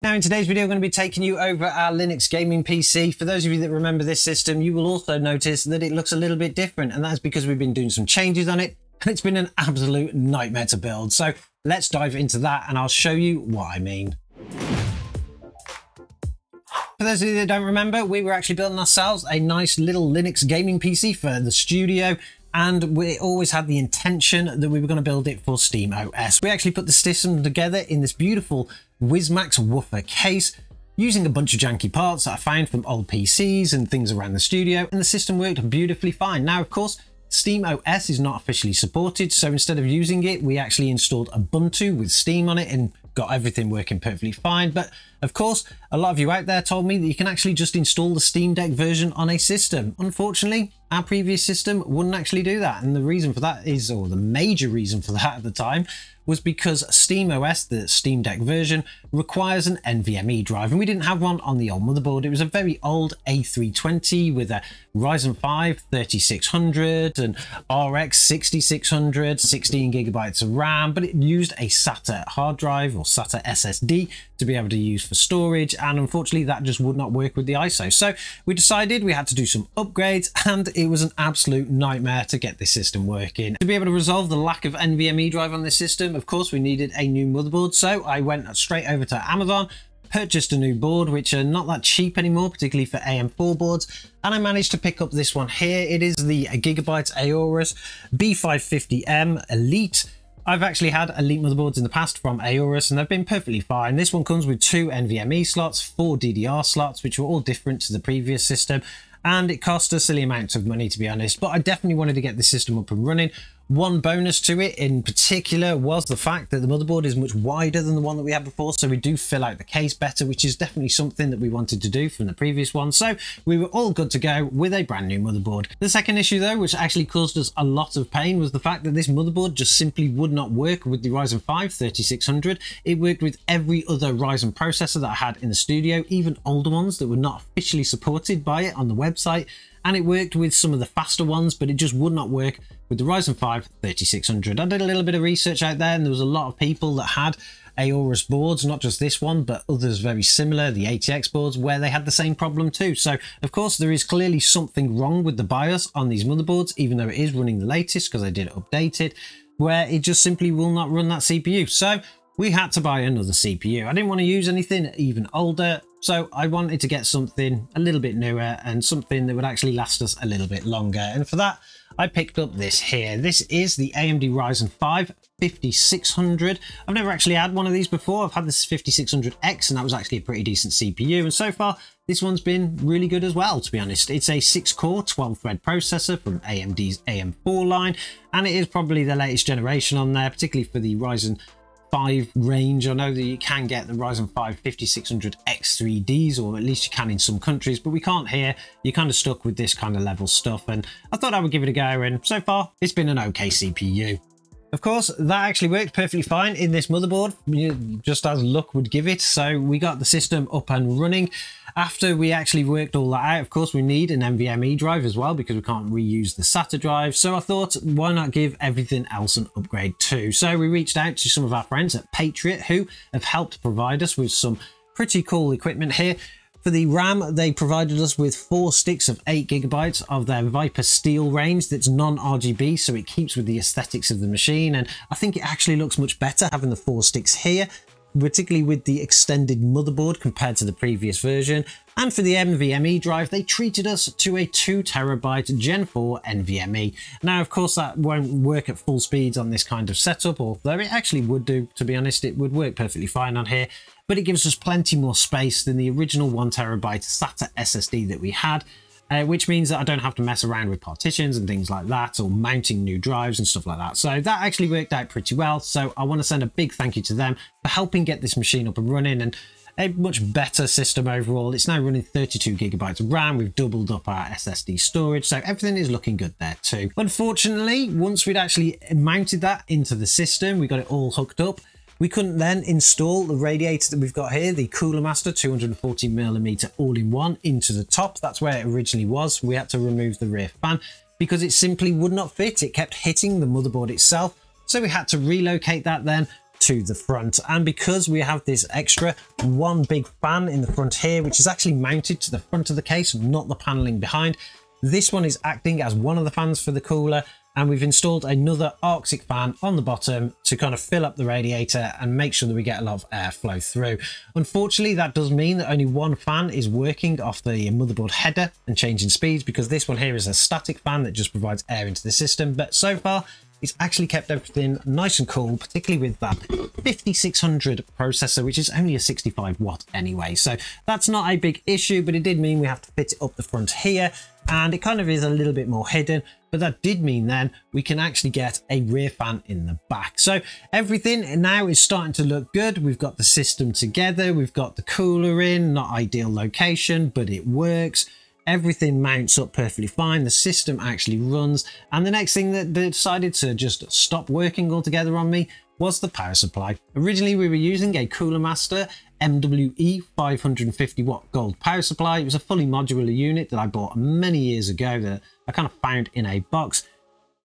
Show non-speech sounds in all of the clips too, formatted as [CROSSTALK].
Now in today's video, I'm going to be taking you over our Linux gaming PC. For those of you that remember this system, you will also notice that it looks a little bit different and that's because we've been doing some changes on it and it's been an absolute nightmare to build. So let's dive into that and I'll show you what I mean. For those of you that don't remember, we were actually building ourselves a nice little Linux gaming PC for the studio and we always had the intention that we were going to build it for Steam OS. We actually put the system together in this beautiful Wixmax woofer case using a bunch of janky parts that I found from old PCs and things around the studio and the system worked beautifully fine. Now of course Steam OS is not officially supported so instead of using it we actually installed Ubuntu with Steam on it and got everything working perfectly fine but of course a lot of you out there told me that you can actually just install the Steam Deck version on a system. Unfortunately our previous system wouldn't actually do that and the reason for that is or the major reason for that at the time was because SteamOS, the Steam Deck version, requires an NVMe drive, and we didn't have one on the old motherboard. It was a very old A320 with a Ryzen 5 3600 and RX 6600, 16 gigabytes of RAM, but it used a SATA hard drive or SATA SSD to be able to use for storage, and unfortunately that just would not work with the ISO. So we decided we had to do some upgrades, and it was an absolute nightmare to get this system working. To be able to resolve the lack of NVMe drive on this system, of course, we needed a new motherboard. So I went straight over to Amazon, purchased a new board, which are not that cheap anymore, particularly for AM4 boards. And I managed to pick up this one here. It is the Gigabyte Aorus B550M Elite. I've actually had Elite motherboards in the past from Aorus and they've been perfectly fine. This one comes with two NVMe slots, four DDR slots, which were all different to the previous system. And it cost a silly amount of money, to be honest. But I definitely wanted to get the system up and running. One bonus to it in particular was the fact that the motherboard is much wider than the one that we had before, so we do fill out the case better, which is definitely something that we wanted to do from the previous one. So we were all good to go with a brand new motherboard. The second issue though, which actually caused us a lot of pain, was the fact that this motherboard just simply would not work with the Ryzen 5 3600. It worked with every other Ryzen processor that I had in the studio, even older ones that were not officially supported by it on the website and it worked with some of the faster ones, but it just would not work with the Ryzen 5 3600. I did a little bit of research out there and there was a lot of people that had Aorus boards, not just this one, but others very similar, the ATX boards, where they had the same problem too. So, of course, there is clearly something wrong with the BIOS on these motherboards, even though it is running the latest because I did update it, where it just simply will not run that CPU. So, we had to buy another CPU. I didn't want to use anything even older. So I wanted to get something a little bit newer and something that would actually last us a little bit longer. And for that, I picked up this here. This is the AMD Ryzen 5 5600. I've never actually had one of these before. I've had this 5600X and that was actually a pretty decent CPU. And so far, this one's been really good as well, to be honest. It's a 6-core, 12-thread processor from AMD's AM4 line, and it is probably the latest generation on there, particularly for the Ryzen 5 range. I know that you can get the Ryzen 5 5600X3Ds, or at least you can in some countries, but we can't here. You're kind of stuck with this kind of level stuff, and I thought I would give it a go, and so far, it's been an okay CPU. Of course, that actually worked perfectly fine in this motherboard, just as luck would give it. So we got the system up and running. After we actually worked all that out, of course, we need an NVMe drive as well because we can't reuse the SATA drive. So I thought, why not give everything else an upgrade too? So we reached out to some of our friends at Patriot who have helped provide us with some pretty cool equipment here. For the RAM, they provided us with four sticks of 8 gigabytes of their Viper Steel range that's non-RGB, so it keeps with the aesthetics of the machine. And I think it actually looks much better having the four sticks here, particularly with the extended motherboard compared to the previous version. And for the NVMe drive, they treated us to a 2 terabyte Gen 4 NVMe. Now, of course, that won't work at full speeds on this kind of setup, although it actually would do, to be honest, it would work perfectly fine on here but it gives us plenty more space than the original one terabyte SATA SSD that we had. Uh, which means that I don't have to mess around with partitions and things like that or mounting new drives and stuff like that. So that actually worked out pretty well. So I want to send a big thank you to them for helping get this machine up and running and a much better system overall. It's now running 32 gigabytes of RAM. We've doubled up our SSD storage. So everything is looking good there too. Unfortunately, once we'd actually mounted that into the system, we got it all hooked up. We couldn't then install the radiator that we've got here, the Cooler Master 240 millimeter all-in-one into the top. That's where it originally was. We had to remove the rear fan because it simply would not fit. It kept hitting the motherboard itself. So we had to relocate that then to the front. And because we have this extra one big fan in the front here, which is actually mounted to the front of the case, not the paneling behind, this one is acting as one of the fans for the cooler and we've installed another Arctic fan on the bottom to kind of fill up the radiator and make sure that we get a lot of airflow through. Unfortunately, that does mean that only one fan is working off the motherboard header and changing speeds because this one here is a static fan that just provides air into the system. But so far, it's actually kept everything nice and cool, particularly with that 5600 processor, which is only a 65 watt anyway. So that's not a big issue, but it did mean we have to fit it up the front here and it kind of is a little bit more hidden but that did mean then we can actually get a rear fan in the back. So everything now is starting to look good. We've got the system together. We've got the cooler in not ideal location but it works everything mounts up perfectly fine the system actually runs and the next thing that decided to just stop working altogether on me was the power supply originally we were using a cooler master MWE 550 watt gold power supply. It was a fully modular unit that I bought many years ago that I kind of found in a box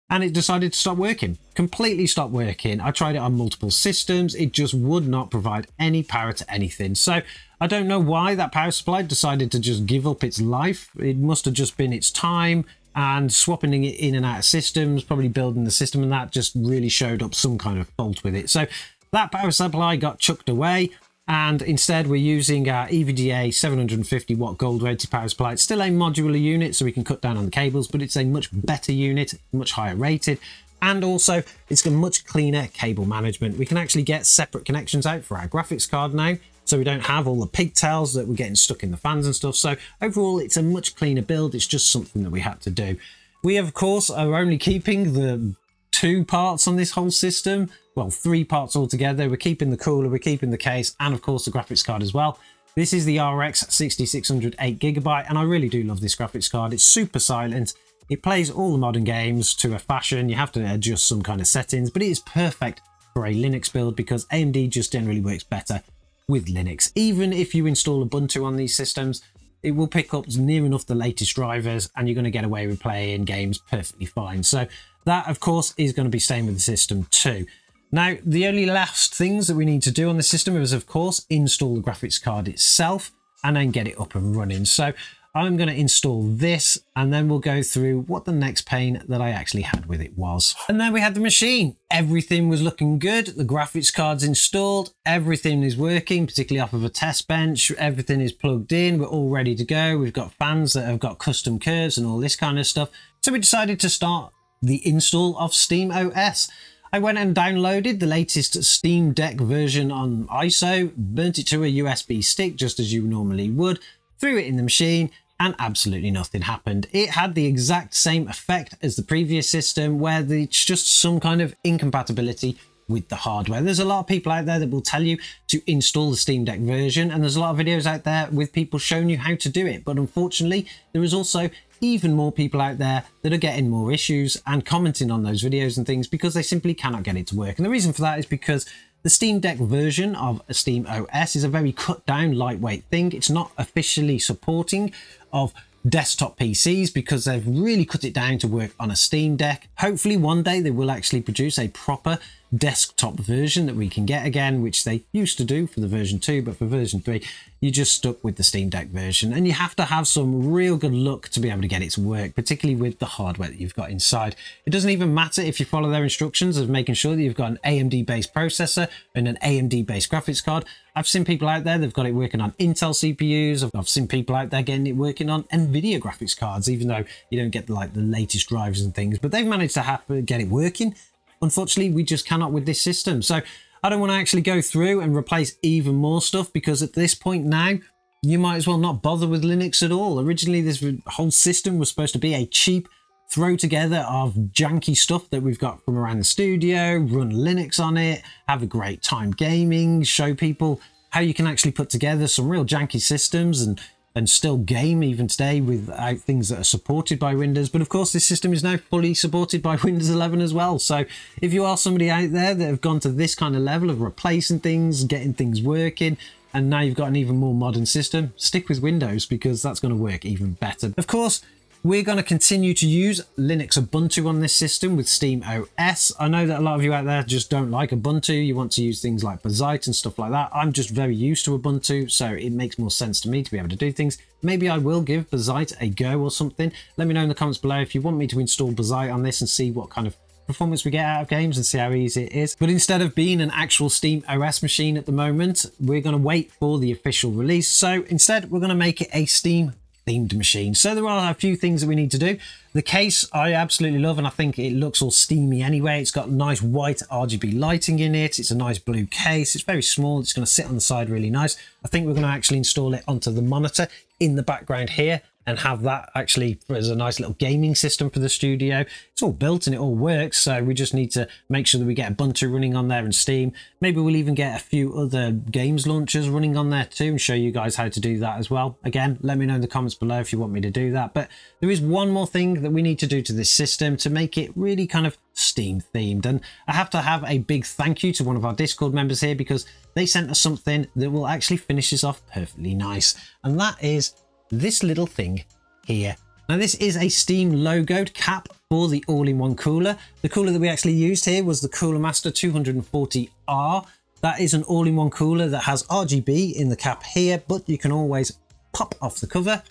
and it decided to stop working. Completely stopped working. I tried it on multiple systems. It just would not provide any power to anything. So i don't know why that power supply decided to just give up its life. It must have just been its time and swapping it in and out of systems probably building the system and that just really showed up some kind of fault with it. So that power supply got chucked away and instead we're using uh, our EVGA 750 watt gold rated power supply. It's still a modular unit so we can cut down on the cables, but it's a much better unit, much higher rated. And also it's a much cleaner cable management. We can actually get separate connections out for our graphics card now. So we don't have all the pigtails that we're getting stuck in the fans and stuff. So overall, it's a much cleaner build. It's just something that we had to do. We, of course, are only keeping the two parts on this whole system well, three parts altogether. We're keeping the cooler, we're keeping the case, and of course the graphics card as well. This is the RX 6600 8GB, and I really do love this graphics card. It's super silent. It plays all the modern games to a fashion. You have to adjust some kind of settings, but it is perfect for a Linux build because AMD just generally works better with Linux. Even if you install Ubuntu on these systems, it will pick up near enough the latest drivers and you're going to get away with playing games perfectly fine. So that, of course, is going to be staying with the system too. Now, the only last things that we need to do on the system is, of course, install the graphics card itself and then get it up and running. So I'm going to install this and then we'll go through what the next pain that I actually had with it was. And then we had the machine. Everything was looking good. The graphics card's installed. Everything is working, particularly off of a test bench. Everything is plugged in. We're all ready to go. We've got fans that have got custom curves and all this kind of stuff. So we decided to start the install of Steam OS. I went and downloaded the latest Steam Deck version on ISO, burnt it to a USB stick just as you normally would, threw it in the machine, and absolutely nothing happened. It had the exact same effect as the previous system where it's just some kind of incompatibility with the hardware. There's a lot of people out there that will tell you to install the Steam Deck version and there's a lot of videos out there with people showing you how to do it. But unfortunately, there is also even more people out there that are getting more issues and commenting on those videos and things because they simply cannot get it to work. And the reason for that is because the Steam Deck version of Steam OS is a very cut down lightweight thing. It's not officially supporting of desktop PCs because they've really cut it down to work on a Steam Deck. Hopefully one day they will actually produce a proper desktop version that we can get again, which they used to do for the version 2, but for version 3, you're just stuck with the Steam Deck version. And you have to have some real good luck to be able to get it to work, particularly with the hardware that you've got inside. It doesn't even matter if you follow their instructions of making sure that you've got an AMD-based processor and an AMD-based graphics card. I've seen people out there, they've got it working on Intel CPUs. I've seen people out there getting it working on NVIDIA graphics cards, even though you don't get like the latest drivers and things, but they've managed to have, get it working Unfortunately, we just cannot with this system. So I don't want to actually go through and replace even more stuff because at this point now, you might as well not bother with Linux at all. Originally, this whole system was supposed to be a cheap throw together of janky stuff that we've got from around the studio, run Linux on it, have a great time gaming, show people how you can actually put together some real janky systems and and still game even today without uh, things that are supported by Windows. But of course, this system is now fully supported by [LAUGHS] Windows 11 as well. So if you are somebody out there that have gone to this kind of level of replacing things, getting things working, and now you've got an even more modern system, stick with Windows because that's going to work even better. Of course, We're going to continue to use Linux Ubuntu on this system with Steam OS. I know that a lot of you out there just don't like Ubuntu. You want to use things like Bazzite and stuff like that. I'm just very used to Ubuntu, so it makes more sense to me to be able to do things. Maybe I will give Bazzite a go or something. Let me know in the comments below if you want me to install Bazzite on this and see what kind of performance we get out of games and see how easy it is. But instead of being an actual Steam OS machine at the moment, we're going to wait for the official release. So instead, we're going to make it a Steam themed machine. So there are a few things that we need to do. The case I absolutely love and I think it looks all steamy anyway. It's got nice white RGB lighting in it. It's a nice blue case. It's very small. It's going to sit on the side really nice. I think we're going to actually install it onto the monitor in the background here and have that actually as a nice little gaming system for the studio. It's all built and it all works, so we just need to make sure that we get Ubuntu running on there and Steam. Maybe we'll even get a few other games launchers running on there too and show you guys how to do that as well. Again, let me know in the comments below if you want me to do that. But there is one more thing that we need to do to this system to make it really kind of Steam themed. And I have to have a big thank you to one of our Discord members here because they sent us something that will actually finish us off perfectly nice. And that is this little thing here. Now this is a Steam logoed cap for the all-in-one cooler. The cooler that we actually used here was the Cooler Master 240R. That is an all-in-one cooler that has RGB in the cap here, but you can always pop off the cover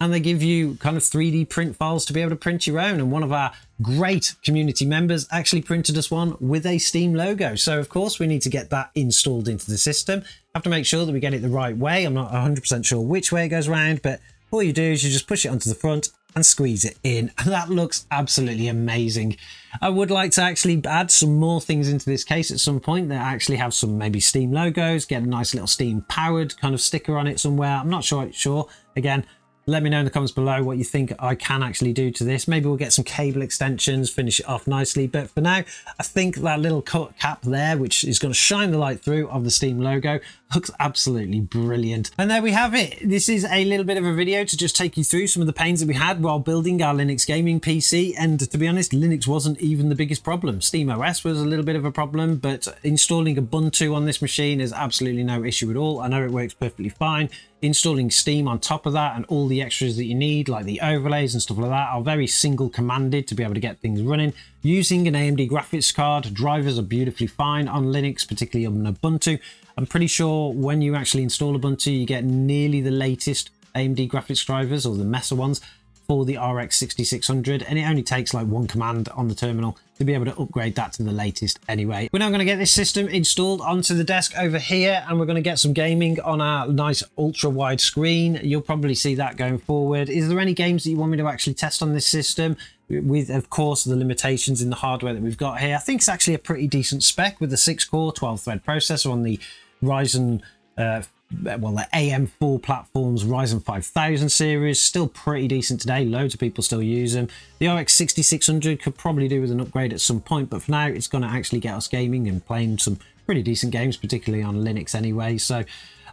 and they give you kind of 3D print files to be able to print your own. And one of our great community members actually printed us one with a Steam logo. So of course we need to get that installed into the system. Have to make sure that we get it the right way. I'm not 100% sure which way it goes around, but all you do is you just push it onto the front and squeeze it in and [LAUGHS] that looks absolutely amazing i would like to actually add some more things into this case at some point that actually have some maybe steam logos get a nice little steam powered kind of sticker on it somewhere i'm not sure sure again let me know in the comments below what you think I can actually do to this. Maybe we'll get some cable extensions, finish it off nicely. But for now, I think that little cut cap there, which is going to shine the light through of the Steam logo, looks absolutely brilliant. And there we have it. This is a little bit of a video to just take you through some of the pains that we had while building our Linux gaming PC. And to be honest, Linux wasn't even the biggest problem. Steam OS was a little bit of a problem, but installing Ubuntu on this machine is absolutely no issue at all. I know it works perfectly fine installing Steam on top of that and all the extras that you need, like the overlays and stuff like that, are very single commanded to be able to get things running. Using an AMD graphics card, drivers are beautifully fine on Linux, particularly on Ubuntu. I'm pretty sure when you actually install Ubuntu, you get nearly the latest AMD graphics drivers or the Mesa ones for the RX 6600 and it only takes like one command on the terminal to be able to upgrade that to the latest anyway. We're now going to get this system installed onto the desk over here and we're going to get some gaming on our nice ultra wide screen. You'll probably see that going forward. Is there any games that you want me to actually test on this system? with of course the limitations in the hardware that we've got here. I think it's actually a pretty decent spec with the 6 core 12 thread processor on the Ryzen uh, well, the AM4 platforms, Ryzen 5000 series, still pretty decent today. Loads of people still use them. The RX 6600 could probably do with an upgrade at some point, but for now, it's going to actually get us gaming and playing some pretty decent games, particularly on Linux anyway. So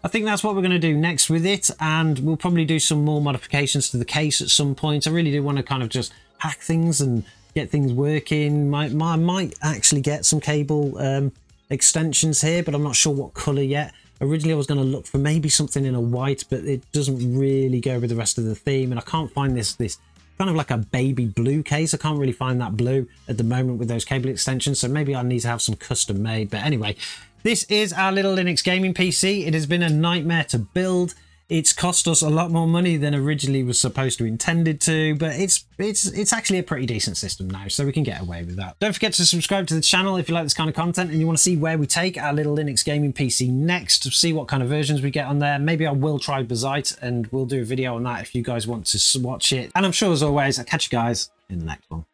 I think that's what we're going to do next with it, and we'll probably do some more modifications to the case at some point. I really do want to kind of just hack things and get things working. Might, might, might actually get some cable um, extensions here, but I'm not sure what colour yet. Originally I was going to look for maybe something in a white, but it doesn't really go with the rest of the theme. And I can't find this, this kind of like a baby blue case. I can't really find that blue at the moment with those cable extensions. So maybe I need to have some custom made. But anyway, this is our little Linux gaming PC. It has been a nightmare to build. It's cost us a lot more money than originally was supposed to intended to, but it's it's it's actually a pretty decent system now, so we can get away with that. Don't forget to subscribe to the channel if you like this kind of content and you want to see where we take our little Linux gaming PC next, to see what kind of versions we get on there. Maybe I will try Bazzite and we'll do a video on that if you guys want to watch it. And I'm sure as always, I'll catch you guys in the next one.